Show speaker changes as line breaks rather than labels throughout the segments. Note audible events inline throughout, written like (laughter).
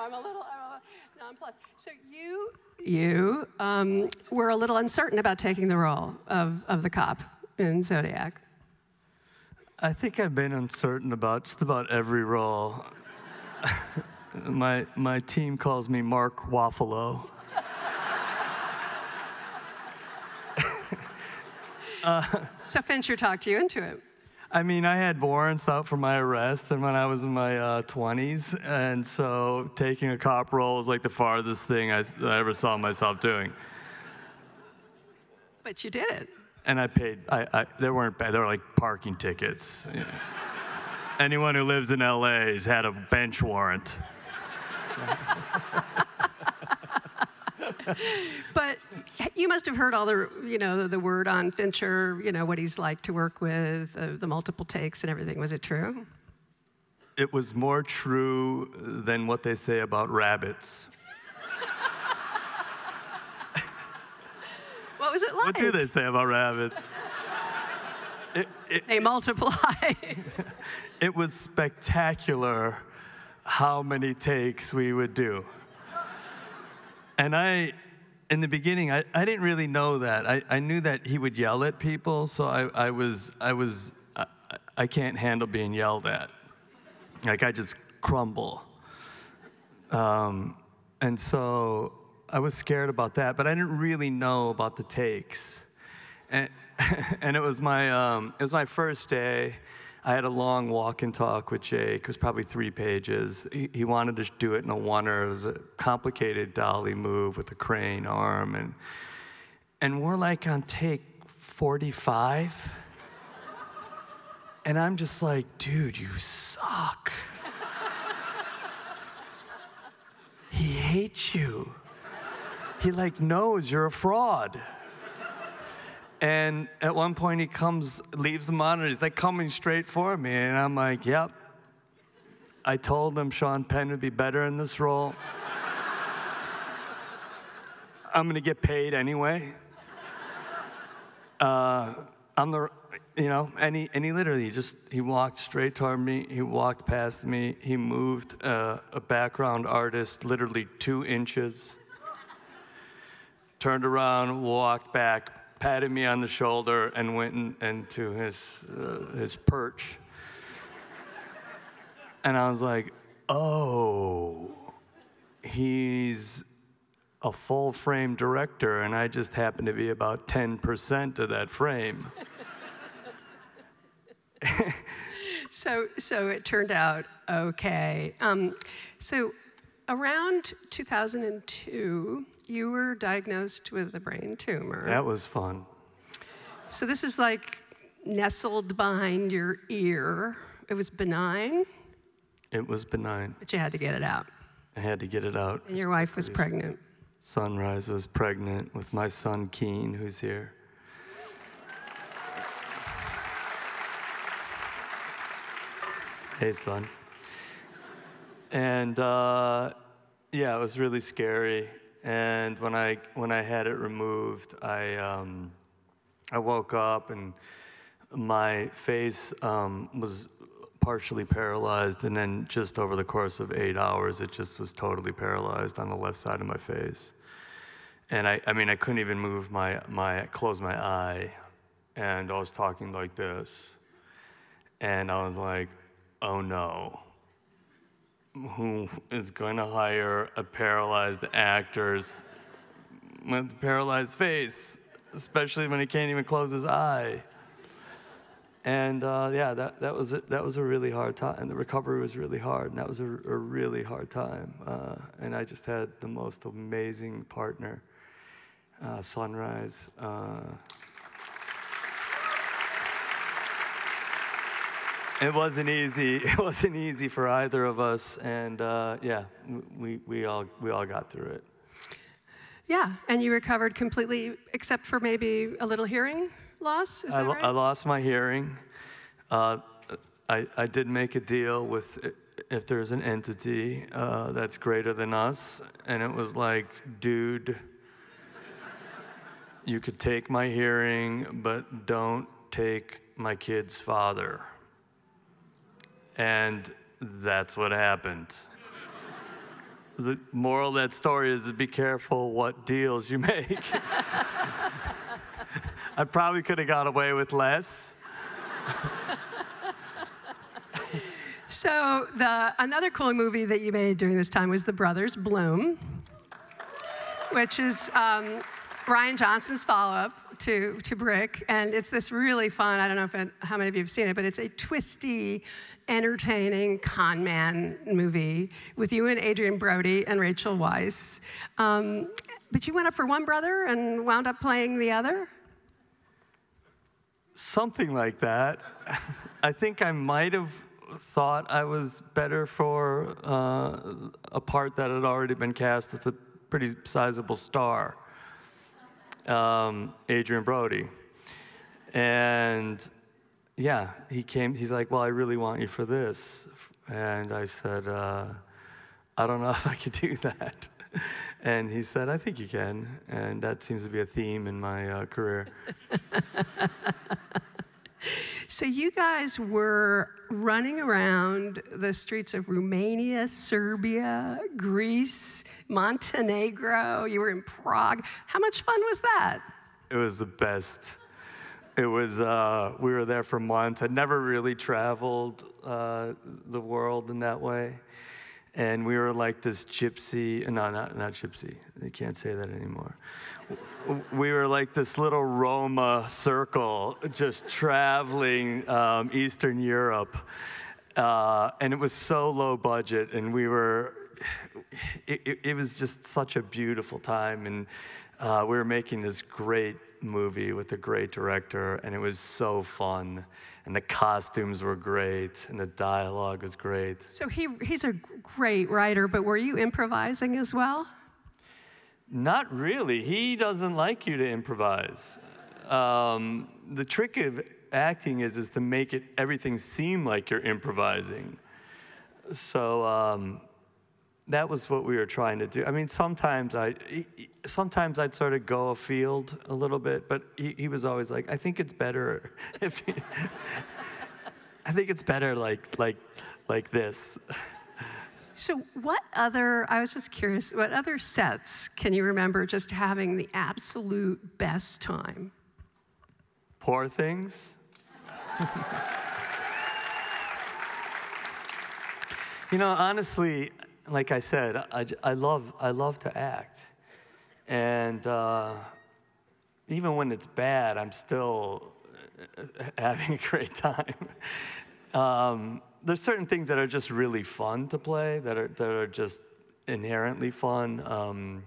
I'm a little, I'm a little nonplussed. So you, you um, were a little uncertain about taking the role of, of the cop in Zodiac.
I think I've been uncertain about just about every role. (laughs) my, my team calls me Mark Waffalo. (laughs)
So Fincher talked you into it.
I mean, I had warrants out for my arrest, and when I was in my uh, 20s, and so taking a cop role was like the farthest thing I, I ever saw myself doing.
But you did it.
And I paid. I, I they weren't bad. They were like parking tickets. You know. Anyone who lives in LA has had a bench warrant. (laughs)
But you must have heard all the, you know, the word on Fincher, you know, what he's like to work with, uh, the multiple takes and everything. Was it true?
It was more true than what they say about rabbits. (laughs)
What was it like?
What do they say about rabbits? It, it,
They multiply. (laughs)
it was spectacular how many takes we would do. And I, in the beginning, I, I didn't really know that. I, I knew that he would yell at people, so I, I was, I was, I, I can't handle being yelled at. Like I just crumble. Um, and so I was scared about that, but I didn't really know about the takes. And, (laughs) and it was my, um, it was my first day. I had a long walk and talk with Jake. It was probably three pages. He, he wanted to do it in a oner. It was a complicated dolly move with a crane arm. And, and we're like on take 45. And I'm just like, dude, you suck. he hates you. He like knows you're a fraud. And at one point he comes, leaves the monitor, he's like coming straight for me. And I'm like, yep. I told him Sean Penn would be better in this role. I'm gonna get paid anyway. Uh, I'm the, you know, and he, and he literally just, he walked straight toward me, he walked past me, he moved uh, a background artist literally two inches, turned around, walked back, patted me on the shoulder, and went in, into his, uh, his perch. (laughs) And I was like, oh, he's a full frame director, and I just happen to be about 10% of that frame. (laughs)
so, so it turned out okay. Um, so, around 2002, you were diagnosed with a brain tumor.
That was fun.
So this is like nestled behind your ear. It was benign,
It was benign.
but you had to get it out.
I had to get it out.
And your wife was pregnant.
Sunrise was pregnant with my son Keen, who's here. Hey, son. And uh, yeah, it was really scary. And when I when I had it removed, I um, I woke up and my face um, was partially paralyzed, and then just over the course of eight hours, it just was totally paralyzed on the left side of my face. And I, I mean, I couldn't even move my, my, close my eye, and I was talking like this. And I was like, oh no. Who is going to hire a paralyzed actor's with a paralyzed face, especially when he can't even close his eye? And uh, yeah, that, that, was a, that was a really hard time. And the recovery was really hard. And that was a, a really hard time. Uh, and I just had the most amazing partner, uh, Sunrise. It wasn't easy. (laughs) It wasn't easy for either of us. And uh, yeah, we, we, all, we all got through it.
Yeah, and you recovered completely, except for maybe a little hearing loss. Is
I,
that right?
I lost my hearing. Uh, I, I did make a deal with if there's an entity uh, that's greater than us, and it was like, dude, you could take my hearing, but don't take my kid's father. And that's what happened. the moral of that story is be careful what deals you make. I probably could have got away with less.
So the another cool movie that you made during this time was The Brothers Bloom, which is um, Rian Johnson's follow-up to to Brick, and it's this really fun. I don't know if it, how many of you have seen it, but it's a twisty, entertaining con man movie with you and Adrien Brody and Rachel Weisz. Um, but you went up for one brother and wound up playing the other.
Something like that. (laughs) I think I might have thought I was better for uh, a part that had already been cast with a pretty sizable star, um, Adrien Brody. And yeah, he came, he's like, Well, I really want you for this. And I said, uh, I don't know (laughs) if I could do that. (laughs) And he said, I think you can. And that seems to be a theme in my uh, career. (laughs)
So you guys were running around the streets of Romania, Serbia, Greece, Montenegro. You were in Prague. How much fun was that?
It was the best. It was, uh, we were there for months. I'd never really traveled uh, the world in that way. And we were like this gypsy, no, not, not gypsy, you can't say that anymore. We were like this little Roma circle just traveling um, Eastern Europe. Uh, and it was so low budget, and we were, it, it, it was just such a beautiful time. And uh, we were making this great movie with a great director, and it was so fun. And the costumes were great, and the dialogue was great.
So he, he's a great writer, but were you improvising as well?
Not really. He doesn't like you to improvise. Um, the trick of acting is, is to make it everything seem like you're improvising. So um, that was what we were trying to do. I mean, sometimes I, sometimes I'd sort of go afield a little bit, but he, he was always like, I think it's better (laughs) if, you, (laughs) I think it's better like like like this.
So, what other, I was just curious, what other sets can you remember just having the absolute best time?
Poor things. (laughs) you know, honestly, like I said, I, I, love, I love to act. And uh, even when it's bad, I'm still uh, (laughs) having a great time. (laughs) Um, there's certain things that are just really fun to play that are that are just inherently fun. Um,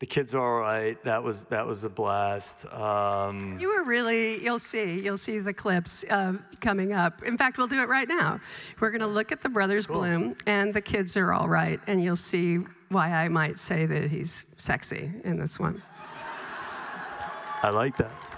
the kids are all right. That was that was a blast. Um,
you were really. You'll see. You'll see the clips uh, coming up. In fact, we'll do it right now. We're going to look at the Brothers cool. Bloom, and the kids are all right, and you'll see why I might say that he's sexy in this one.
I like that.